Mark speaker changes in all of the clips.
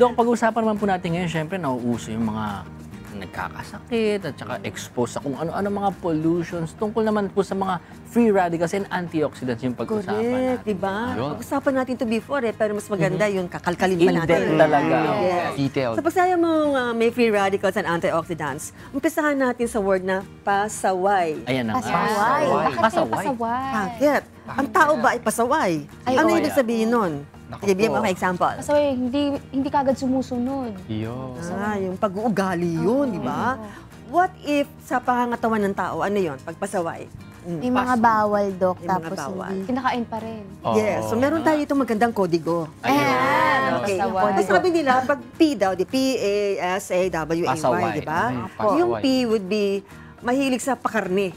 Speaker 1: Dok, pag-uusapan naman po natin ngayon, syempre, nauuso yung mga nagkakasakit at saka exposed sa kung ano-ano mga pollutions tungkol naman po sa mga free radicals and antioxidants yung pag-usapan
Speaker 2: Correct,
Speaker 1: natin.
Speaker 2: di ba?
Speaker 3: Yun.
Speaker 2: Pag-usapan natin to before eh, pero mas maganda yung kakalkalin pa natin.
Speaker 1: In-depth talaga.
Speaker 2: Yes.
Speaker 3: Detailed.
Speaker 2: So pag mo uh, may free radicals and antioxidants, umpisahan natin sa word na pasaway.
Speaker 1: Ayan na nga.
Speaker 4: Pasaway. Bakit kayo
Speaker 1: Pasaway.
Speaker 4: pasaway?
Speaker 2: Bakit? Ang tao ba ay pasaway?
Speaker 4: Ay,
Speaker 2: ano
Speaker 4: oo.
Speaker 2: ibig sabihin nun?
Speaker 3: Naku
Speaker 2: Sige, bigyan
Speaker 3: po.
Speaker 2: mo ako example.
Speaker 4: Pasaway, hindi, hindi kagad sumusunod.
Speaker 3: Iyo.
Speaker 2: Ah, yung pag-uugali yun, di ba? What if sa pangangatawan ng tao, ano yon Pagpasaway. Mm.
Speaker 5: May mga bawal, Dok.
Speaker 2: May mga
Speaker 5: Tapos
Speaker 2: bawal.
Speaker 5: hindi.
Speaker 4: Kinakain pa rin.
Speaker 2: Yes, so meron tayo itong magandang kodigo.
Speaker 4: Ayan,
Speaker 2: Okay.
Speaker 4: pasaway.
Speaker 2: Tapos sabi nila, pag P daw, di P-A-S-A-W-A-Y, di ba?
Speaker 3: Pasaway.
Speaker 2: Yung P would be mahilig sa pakarne.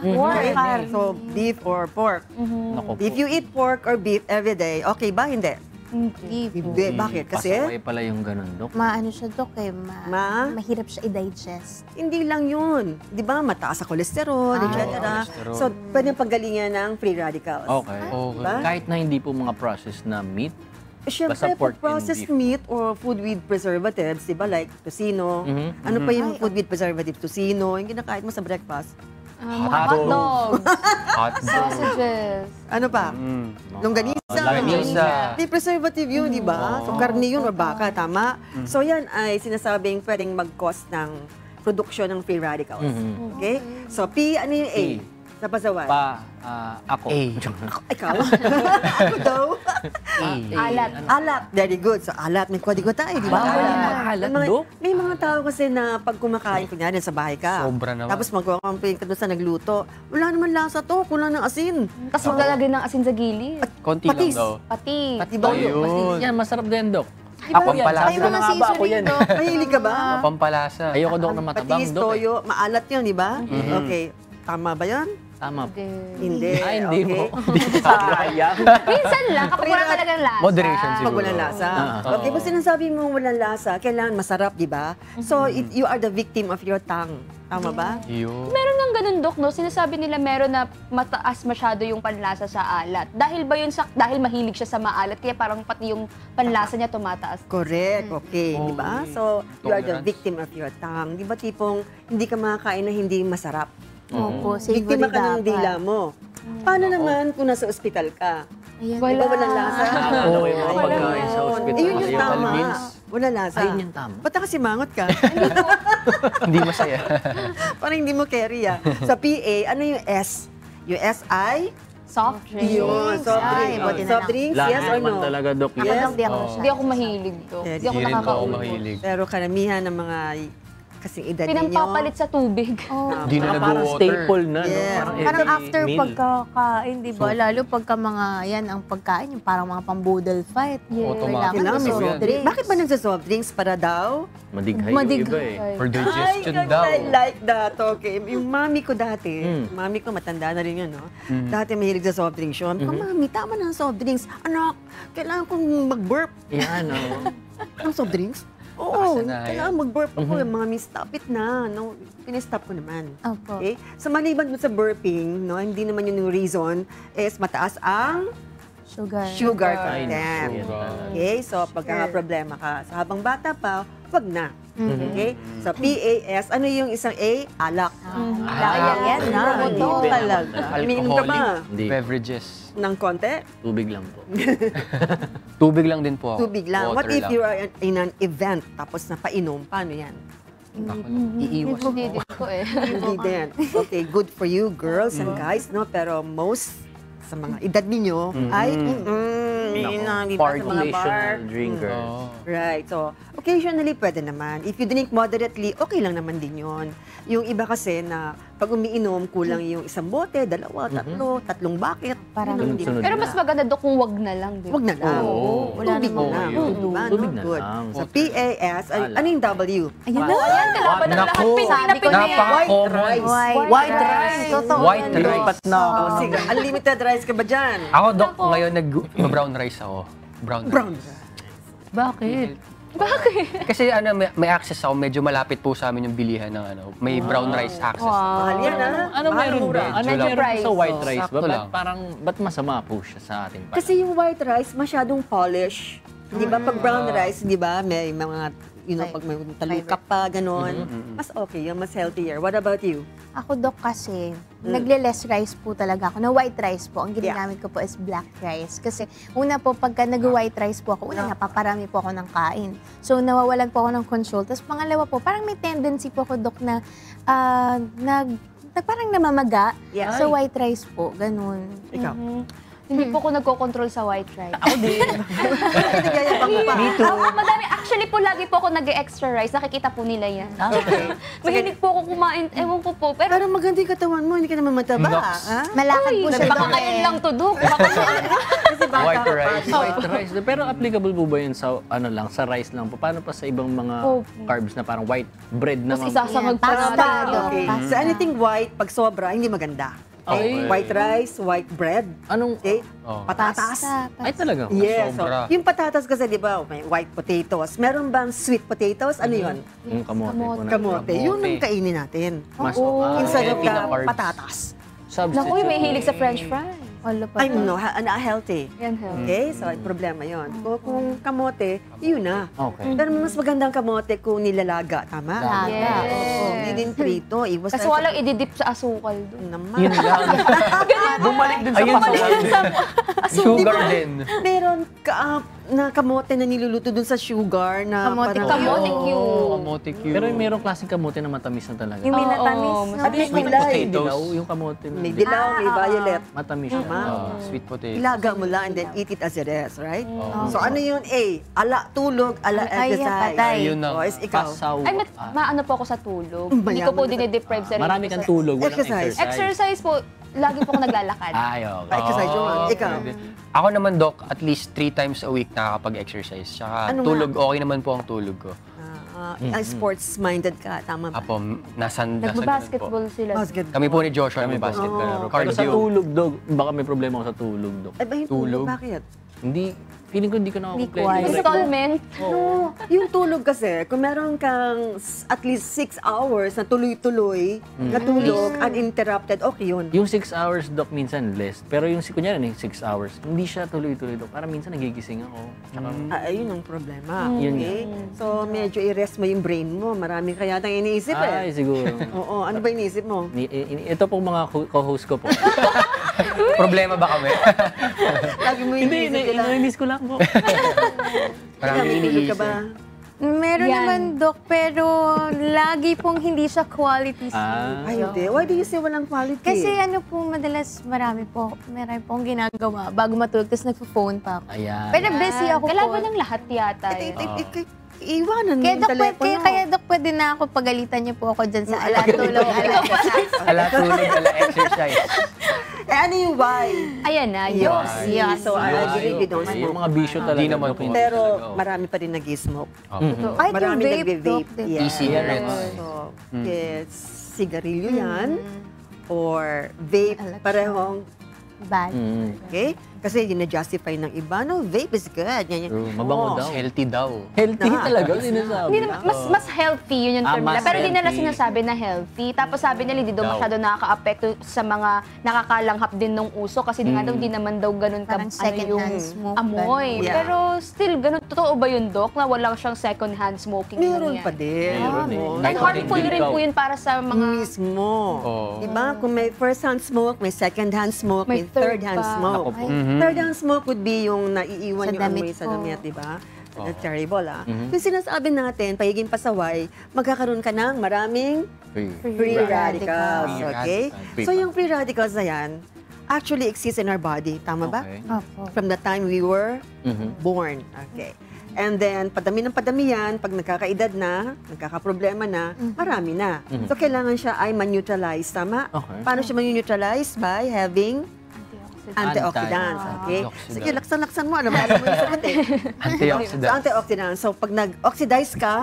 Speaker 4: Pork.
Speaker 2: So, beef or pork.
Speaker 1: Naku po.
Speaker 2: If you eat pork or beef every day, okay ba? Hindi.
Speaker 5: Hindi po.
Speaker 2: Hindi. Bakit? Kasi
Speaker 1: Pasaway pala yung ganun, Dok.
Speaker 5: Maano siya, Dok, eh. Ma-
Speaker 2: Ma?
Speaker 5: Mahirap siya i-digest.
Speaker 2: hindi lang yun. Di ba? Mataas sa kolesterol,
Speaker 5: Ah.
Speaker 2: etc.
Speaker 3: kolesterol.
Speaker 2: So, pwede pagalingan ng free radicals.
Speaker 1: Okay.
Speaker 3: Okay.
Speaker 2: Diba?
Speaker 1: Kahit na hindi po mga processed na meat,
Speaker 2: Eh, Siyempre,
Speaker 1: Basta pork
Speaker 2: processed
Speaker 1: beef.
Speaker 2: meat or food with preservatives, di ba? Like tocino.
Speaker 1: Mhm.
Speaker 2: Ano pa yung food with preservative? Tocino, yung kinakain mo sa breakfast.
Speaker 4: Ah, mga hot dogs,
Speaker 3: Hot dog.
Speaker 4: sausages.
Speaker 2: Ano pa?
Speaker 3: Mm.
Speaker 2: Longganisa.
Speaker 3: Longganisa.
Speaker 2: May preservative yun, di ba? So, karne yun or baka, tama? So, yan ay sinasabing pwedeng mag-cause ng produksyon ng free radicals.
Speaker 1: Mhm.
Speaker 2: Okay? So, P, ano yung A? Sa pasaway.
Speaker 1: pa, ah, ako.
Speaker 3: A.
Speaker 2: Ikaw? Ako daw?
Speaker 4: Alat.
Speaker 2: Alat. Very good. So, alat. May kodigo tayo, di ba?
Speaker 1: Bawal yung mga alat,
Speaker 2: May
Speaker 1: Dok?
Speaker 2: may mga tao kasi na pag kumakain, kunyari sa bahay ka.
Speaker 3: Sobra naman.
Speaker 2: Tapos magkakamplain ka doon sa nagluto. Wala naman lasa to. Kulang ng asin.
Speaker 4: Tapos maglalagay ng asin sa gilid.
Speaker 3: Konti
Speaker 2: Patis.
Speaker 3: lang daw.
Speaker 4: Pati.
Speaker 1: Pati ba
Speaker 3: Ayun.
Speaker 1: yun? Yan, masarap din, Dok.
Speaker 3: Ako ang palasa.
Speaker 5: May mga seasoning, Dok.
Speaker 2: Mahilig ka ba?
Speaker 3: Pampalasa.
Speaker 1: Ayoko, Dok, na matabang,
Speaker 2: Patis,
Speaker 1: Dok. eh.
Speaker 2: toyo, maalat yun, di ba? Okay. Tama ba yun?
Speaker 1: Tama po.
Speaker 2: Hindi.
Speaker 1: Ay, hindi
Speaker 2: okay.
Speaker 1: mo. Sayang.
Speaker 4: Minsan lang, kapag wala talagang lasa.
Speaker 3: Moderation siguro.
Speaker 2: Pag walang lasa.
Speaker 1: Ah.
Speaker 2: Okay, kung sinasabi mo walang lasa, kailangan masarap, di ba? So, it, you are the victim of your tongue. Tama ba?
Speaker 3: Iyo.
Speaker 4: Meron ng ganun, Dok, no? Sinasabi nila meron na mataas masyado yung panlasa sa alat. Dahil ba yun sa, dahil mahilig siya sa maalat, kaya parang pati yung panlasa niya tumataas.
Speaker 2: Correct, okay, di ba? So, you are the victim of your tongue. Di ba tipong hindi ka makakain na hindi masarap?
Speaker 5: Opo, savory
Speaker 2: Biktima ka ng
Speaker 5: dapat.
Speaker 2: dila mo. Paano naman kung nasa ospital ka?
Speaker 5: Ayan.
Speaker 2: Di ba walang lasa?
Speaker 1: Ano yung mga
Speaker 2: Ayun.
Speaker 1: pagkain sa ospital?
Speaker 2: Eh, yun yung
Speaker 1: Yung
Speaker 2: tama.
Speaker 1: Alvin's.
Speaker 2: Wala lasa.
Speaker 1: Ayun yung tama.
Speaker 2: Ba't kasi mangot ka?
Speaker 3: Hindi masaya.
Speaker 2: Parang hindi mo carry ah. Sa PA, ano yung S? Yung S-I?
Speaker 4: Soft drink.
Speaker 2: Yun, soft
Speaker 5: Ay,
Speaker 2: drinks.
Speaker 5: buti na
Speaker 2: Soft
Speaker 5: lang.
Speaker 2: drinks,
Speaker 1: Lagi
Speaker 2: yes or
Speaker 1: naman
Speaker 2: no?
Speaker 1: talaga, Dok.
Speaker 5: Ako,
Speaker 2: Yes.
Speaker 5: Di ako
Speaker 3: Oo.
Speaker 4: ako mahilig.
Speaker 2: Yes,
Speaker 4: Hindi ako
Speaker 3: rin po ako
Speaker 4: nakakaulog.
Speaker 3: mahilig.
Speaker 2: Pero karamihan ng mga kasing edad ninyo.
Speaker 4: Pinampapalit sa tubig.
Speaker 5: Oh.
Speaker 3: Hindi na
Speaker 1: Parang
Speaker 3: nag-water.
Speaker 1: staple na, no?
Speaker 2: Yeah.
Speaker 1: Parang,
Speaker 5: Parang after
Speaker 1: meal.
Speaker 5: pagkakain, di ba? Lalo pagka mga, yan, ang pagkain, yung parang mga pang-boodle fight.
Speaker 4: Yes.
Speaker 5: Kailangan
Speaker 3: Automatic.
Speaker 2: Kailangan
Speaker 5: may
Speaker 3: So,
Speaker 5: soft
Speaker 2: drinks.
Speaker 5: drinks.
Speaker 2: Bakit ba nagsa-soft drinks? Para daw?
Speaker 1: Madighay yung
Speaker 5: Madighay.
Speaker 1: iba eh.
Speaker 3: For digestion
Speaker 2: Ay,
Speaker 3: daw.
Speaker 2: I like that. Okay. Yung mami ko dati,
Speaker 1: Mm.
Speaker 2: mami ko matanda na rin yun, no? Dati mahilig sa soft drinks yun. Mm mami, tama na ang soft drinks. Anak, kailangan kong mag-burp.
Speaker 1: Yan, oh.
Speaker 2: Ang soft drinks? Oo, kailangan mag-burp ako.
Speaker 1: Mm-hmm.
Speaker 2: Mami, stop it na. No, pinistop ko naman.
Speaker 5: Opo.
Speaker 2: Okay? So, maliban mo sa burping, no, hindi naman yun yung reason, is mataas ang
Speaker 5: Sugar.
Speaker 2: sugar content.
Speaker 3: Sugar.
Speaker 2: Okay? So, pagka-problema ka. So, habang bata pa, wag na.
Speaker 1: Mm-hmm.
Speaker 2: Okay? So, PAS, ano yung isang A? Alak.
Speaker 5: Kaya yan na.
Speaker 2: Hindi
Speaker 5: Ito talaga.
Speaker 2: Umiinom ka ba.
Speaker 3: Beverages.
Speaker 2: ng konti?
Speaker 1: Tubig lang po.
Speaker 3: Tubig lang din po ako.
Speaker 2: Tubig lang. What if
Speaker 3: lang.
Speaker 2: you are in an event tapos napainom? Paano yan?
Speaker 3: Iiwas.
Speaker 4: Hindi din ko eh.
Speaker 2: Hindi din. Okay, good for you, girls and guys, no? Pero most sa mga edad ninyo ay mm, yun na, di ba, sa mga bar.
Speaker 1: Recreational drinker.
Speaker 3: Oo.
Speaker 2: Right. So, occasionally pwede naman. If you drink moderately, okay lang naman din yun. Yung iba kasi na pag umiinom, kulang yung isang bote, dalawa, tatlo, tatlong bucket.
Speaker 5: Parang
Speaker 2: Yun ang hindi-
Speaker 1: sunod
Speaker 4: Pero
Speaker 1: na.
Speaker 4: mas maganda, Dok, kung wag na lang. di ba?
Speaker 2: Huwag na lang.
Speaker 3: Oo.
Speaker 2: Wala Tubig
Speaker 5: namang-
Speaker 2: na lang.
Speaker 3: Oo,
Speaker 2: Di ba?
Speaker 1: Tubig na
Speaker 2: Good.
Speaker 1: lang.
Speaker 2: So, PAS, ay, ano yung W?
Speaker 5: Ayan na.
Speaker 4: Ayan, kalaban ng lahat.
Speaker 3: Naku,
Speaker 4: Pinoy na Pinoy.
Speaker 3: napaka-common.
Speaker 2: rice.
Speaker 5: White,
Speaker 2: White
Speaker 5: rice.
Speaker 2: rice.
Speaker 5: Totoo.
Speaker 3: White
Speaker 5: yan,
Speaker 3: rice.
Speaker 1: Lipat na ako.
Speaker 2: Oh, sige, unlimited rice ka ba dyan?
Speaker 3: Ako, Dok, ngayon nag-brown rice ako. Brown rice.
Speaker 2: Brown.
Speaker 1: Bakit?
Speaker 4: Bakit?
Speaker 3: Kasi ano, may, may access ako, medyo malapit po sa amin yung bilihan ng ano, may brown rice access.
Speaker 2: Mahal yan, ha?
Speaker 1: Ano
Speaker 2: Mahal,
Speaker 1: meron ba? Ano meron
Speaker 4: price.
Speaker 1: sa white rice ba?
Speaker 3: sakto
Speaker 1: Ba't
Speaker 3: lang.
Speaker 1: parang, ba't masama po siya sa ating panahon?
Speaker 2: Kasi yung white rice, masyadong polish. Di ba pag brown rice, di ba, may mga, you know, pag may talukap pa, ganon, mas okay yun, mas healthier. What about you?
Speaker 5: Ako, Dok, kasi nagle-less rice po talaga ako. Na white rice po. Ang ginagamit ko po is black rice. Kasi una po, pagka nag-white rice po ako, una, napaparami po ako ng kain. So, nawawalan po ako ng control. Tapos pangalawa po, parang may tendency po ako, Dok, na ah, nag, na parang namamaga
Speaker 2: Yeah.
Speaker 5: sa white rice po. Ganun.
Speaker 2: Ikaw.
Speaker 4: Mhm. Hindi po ako nagko-control sa white rice.
Speaker 1: Ako din.
Speaker 2: Nagyayabang ka pa.
Speaker 4: Ako, madami. Actually po, lagi po ako nag-extra rice. Nakikita po nila yan.
Speaker 1: Ah, okay.
Speaker 4: Mahilig po ako kumain. Ewan ko po. Pero,
Speaker 2: Pero maganda yung katawan mo, hindi ka naman mataba.
Speaker 3: Nox.
Speaker 2: Ha?
Speaker 5: Malakad po siya,
Speaker 4: baka
Speaker 5: Dok.
Speaker 4: ngayon
Speaker 5: eh.
Speaker 4: lang to. Baka
Speaker 2: Kasi
Speaker 3: White rice.
Speaker 1: White rice. Pero applicable po ba yun sa ano lang, sa rice lang po? Paano pa sa ibang mga carbs na parang white bread na
Speaker 4: Mas
Speaker 1: mga-
Speaker 4: isasangag pa
Speaker 5: pasta.
Speaker 2: Okay. So anything white, pag sobra, hindi maganda.
Speaker 1: Okay.
Speaker 2: White rice, white bread,
Speaker 1: Anong...
Speaker 2: okay?
Speaker 3: Oh.
Speaker 2: Patatas.
Speaker 5: Pasta,
Speaker 1: Ay, talaga?
Speaker 2: Yes. So,
Speaker 3: Sobra.
Speaker 2: yung patatas kasi, di ba, may white potatoes. Meron bang sweet potatoes? Ano yun?
Speaker 1: Yung kamote. na-
Speaker 2: Kamote. Yun ang kainin natin.
Speaker 1: Mas,
Speaker 4: Oo.
Speaker 1: ah,
Speaker 2: Instead of patatas.
Speaker 1: substitute.
Speaker 4: Naku, may hilig sa french fries.
Speaker 5: Wala pa.
Speaker 2: Ay, no, ha- na healthy.
Speaker 4: Yan, health.
Speaker 2: Okay? So, problema yon. Kung, kung kamote, yun na.
Speaker 1: Okay.
Speaker 2: Pero mas magandang kamote kung nilalaga, tama?
Speaker 5: Laga.
Speaker 4: Yes.
Speaker 2: Oo, hindi din prito. Iwas
Speaker 4: Kasi walang ididip sa asukal doon.
Speaker 2: naman.
Speaker 1: Yun lang. Bumalik din sa
Speaker 3: Ayun,
Speaker 1: kamote.
Speaker 3: Sugar din.
Speaker 2: Meron ka, na kamote na niluluto dun sa sugar na
Speaker 5: Kamote
Speaker 2: parang...
Speaker 4: Kamote
Speaker 3: Oh,
Speaker 4: cute.
Speaker 3: kamote cute.
Speaker 1: Pero merong klaseng kamote na matamis na talaga.
Speaker 5: Yung minatamis.
Speaker 4: Oo,
Speaker 5: no?
Speaker 2: At may kulay.
Speaker 3: potatoes.
Speaker 1: Dilaw, yung kamote na.
Speaker 2: May dilaw, may violet.
Speaker 1: Matamis siya.
Speaker 3: Ah, sweet potato.
Speaker 2: Ilaga mo lang and then eat it as it is, right?
Speaker 3: Oo.
Speaker 2: So ano yun? A, ala tulog, ala
Speaker 5: Ay,
Speaker 2: exercise.
Speaker 5: patay.
Speaker 3: Ayun na.
Speaker 2: O, is ikaw.
Speaker 1: Pasaw.
Speaker 4: Ay, mat-
Speaker 1: Ah,
Speaker 4: maano po ako sa tulog. Hindi ko po dinideprive sarili
Speaker 1: marami
Speaker 4: ko
Speaker 1: kang
Speaker 4: sa-
Speaker 1: tulog, walang
Speaker 2: Exercise.
Speaker 1: exercise.
Speaker 4: Exercise po, lagi po ako naglalakad.
Speaker 1: Ay, okay.
Speaker 2: Exercise yun.
Speaker 3: Ah,
Speaker 2: Ikaw.
Speaker 3: Ako naman, Doc, at least three times a week nakakapag-exercise. Tsaka
Speaker 2: Ano nga?
Speaker 3: tulog, okay naman po ang tulog ko.
Speaker 2: Ah, ah, sports-minded ka, tama ba?
Speaker 3: Apo, nasan, nasan po.
Speaker 4: Nagbabasketball sila.
Speaker 2: Basketball.
Speaker 3: Kami po ni Joshua,
Speaker 1: Kami
Speaker 3: may
Speaker 1: po.
Speaker 3: basket
Speaker 2: Oo.
Speaker 3: kalaro.
Speaker 1: Pero sa
Speaker 3: Cardio.
Speaker 1: tulog, dog, baka may problema ako sa tulog, dog.
Speaker 2: Ay, ba? Tulog? Bakit?
Speaker 1: Hindi, feeling ko hindi ko nakakomplete.
Speaker 5: quiet.
Speaker 4: Installment.
Speaker 2: No, yung tulog kasi, kung meron kang at least six hours na tuloy-tuloy, na tulog, uninterrupted, okay yun.
Speaker 1: Yung 6 hours, Doc, minsan less. Pero yung, si- kunyari, 6 hours, hindi siya tuloy-tuloy, Doc. Parang minsan nagigising ako. Tsaka,
Speaker 2: Ah, ayun ang problema.
Speaker 1: Yun
Speaker 2: Okay? So, medyo i-rest mo yung brain mo. Marami kaya tayong iniisip
Speaker 1: ay,
Speaker 2: eh.
Speaker 1: siguro.
Speaker 2: Oo, ano ba iniisip mo?
Speaker 1: Ni, ito pong mga co- co-host ko po.
Speaker 3: Problema ba kami?
Speaker 2: Lagi mo
Speaker 1: hindi,
Speaker 2: iniisip
Speaker 1: hindi,
Speaker 2: nila.
Speaker 1: iniinis ko lang po.
Speaker 3: Marami
Speaker 2: May tulog
Speaker 3: iniisip.
Speaker 2: ka ba?
Speaker 5: Meron
Speaker 4: Yan.
Speaker 5: naman, Dok, pero lagi pong hindi siya quality sleep.
Speaker 1: Ah.
Speaker 2: Ay, hindi. Why do you say walang quality?
Speaker 5: Kasi ano po, madalas marami po, marami pong ginagawa bago matulog, tapos nagpo-phone pa ako.
Speaker 1: Ayan.
Speaker 5: Pero busy ako po.
Speaker 4: Kailangan ng lahat yata.
Speaker 2: Eh,
Speaker 4: yun.
Speaker 2: eh, eh, eh, iwanan mo
Speaker 5: Kaya
Speaker 2: yung
Speaker 5: Dok, pwede,
Speaker 2: telepono.
Speaker 5: kaya, kaya Dok, pwede na ako pagalitan niyo po ako dyan sa ala tulog, ala.
Speaker 3: Ala tulog, ala exercise.
Speaker 2: Eh, ano yung why?
Speaker 4: Ayan na,
Speaker 2: Yes.
Speaker 5: Yes.
Speaker 2: So, I you don't
Speaker 1: Ay,
Speaker 2: smoke.
Speaker 1: Yung mga bisyo talaga.
Speaker 3: Hindi naman po.
Speaker 2: Pero
Speaker 1: oh.
Speaker 2: marami pa rin nag-smoke.
Speaker 3: Opo.
Speaker 5: Kahit yung
Speaker 2: Marami
Speaker 5: vape,
Speaker 2: nagbe-vape.
Speaker 5: Dok, diba?
Speaker 2: Yeah.
Speaker 3: E-cigarettes.
Speaker 2: So, yes, sigarilyo yan or vape, parehong,
Speaker 5: Bad.
Speaker 1: Mm.
Speaker 2: okay? Kasi na-justify ng iba, no, vape is good. Yan, yan.
Speaker 1: True. Mabango
Speaker 2: Oo.
Speaker 1: daw.
Speaker 3: Healthy daw.
Speaker 1: Healthy
Speaker 2: Na.
Speaker 1: talaga, sinasabi.
Speaker 4: Hindi naman, mas mas healthy yun yung
Speaker 1: Ah,
Speaker 4: term
Speaker 1: mas
Speaker 4: nila. Pero hindi nila
Speaker 1: healthy.
Speaker 4: sinasabi na healthy. Tapos sabi nila hindi daw
Speaker 3: Daw.
Speaker 4: masyado nakaka-apekto sa mga nakakalanghap din ng uso kasi di nga daw hindi naman daw ganun ka
Speaker 5: Parang
Speaker 4: ano
Speaker 5: second
Speaker 4: yung
Speaker 5: hand smoke,
Speaker 4: amoy.
Speaker 2: ganun. Yeah.
Speaker 4: Pero still ganun totoo ba yun, Doc, na walang siyang second hand smoking
Speaker 2: Meron pa din.
Speaker 1: Meron eh. Kahit
Speaker 4: And harmful
Speaker 1: hindi
Speaker 4: rin
Speaker 1: ikaw.
Speaker 4: po yun para sa mga
Speaker 2: Mismo.
Speaker 3: Oo.
Speaker 2: Diba? Kung may first-hand smoke, may second-hand smoke,
Speaker 4: May
Speaker 2: may,
Speaker 4: third
Speaker 2: third-hand
Speaker 4: pa.
Speaker 2: smoke.
Speaker 1: Po.
Speaker 2: Third-hand smoke would be yung naiiwan
Speaker 5: Sa
Speaker 2: yung amoy sa damit, diba?
Speaker 3: Oo.
Speaker 2: That's terrible, ah. Yung sinasabi natin, pagiging pasaway, magkakaroon ka ng maraming
Speaker 1: Free.
Speaker 2: free radicals,
Speaker 3: Free
Speaker 2: okay?
Speaker 3: radicals.
Speaker 2: So yung free radicals na yan, actually exist in our body, tama ba?
Speaker 1: Okay.
Speaker 5: Opo.
Speaker 2: From the time we were
Speaker 1: Mhm.
Speaker 2: born. Okay. And then, padami ng padami yan, pag nagkakaedad na, nagkakaproblema na, marami na. So, kailangan siya ay man-neutralize, tama?
Speaker 1: Okay.
Speaker 2: Paano siya man-neutralize? By having antioxidants.
Speaker 1: Anti-
Speaker 2: Okay?
Speaker 3: Antioxidant.
Speaker 2: Sige, laksan-laksan mo. Ano ba? Alam mo yung sagot eh. So,
Speaker 3: Antioxidant.
Speaker 2: antioxidants. So, pag nag-oxidize ka,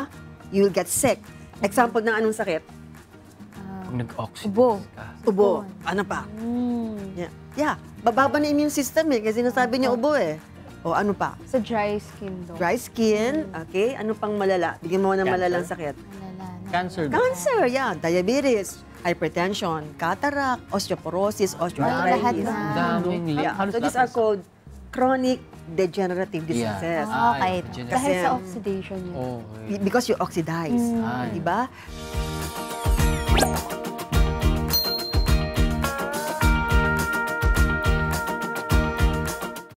Speaker 2: you'll get sick. Example ng anong sakit?
Speaker 3: Pag nag-oxidant
Speaker 5: Ubo.
Speaker 3: ka.
Speaker 2: Ubo. Ano pa?
Speaker 4: Mm,
Speaker 2: Yeah. yeah. Bababa na immune system eh. Kasi sinasabi niya ubo eh. O ano pa?
Speaker 4: sa dry skin, Doc.
Speaker 2: Dry skin. Okay. Ano pang malala? Bigyan mo ng malalang sakit.
Speaker 5: Malala.
Speaker 1: Cancer.
Speaker 2: Cancer, yeah. Diabetes, hypertension, cataract, osteoporosis,
Speaker 5: lahat
Speaker 2: osteoarthritis.
Speaker 5: na.
Speaker 3: Daming
Speaker 2: Yeah. So these
Speaker 1: lahat
Speaker 2: are called chronic degenerative
Speaker 1: Yeah.
Speaker 2: diseases.
Speaker 1: Ah,
Speaker 5: Okay.
Speaker 4: Dahil sa oxidation niya.
Speaker 3: Okay.
Speaker 2: Because you oxidize.
Speaker 1: Ay.
Speaker 2: Di ba?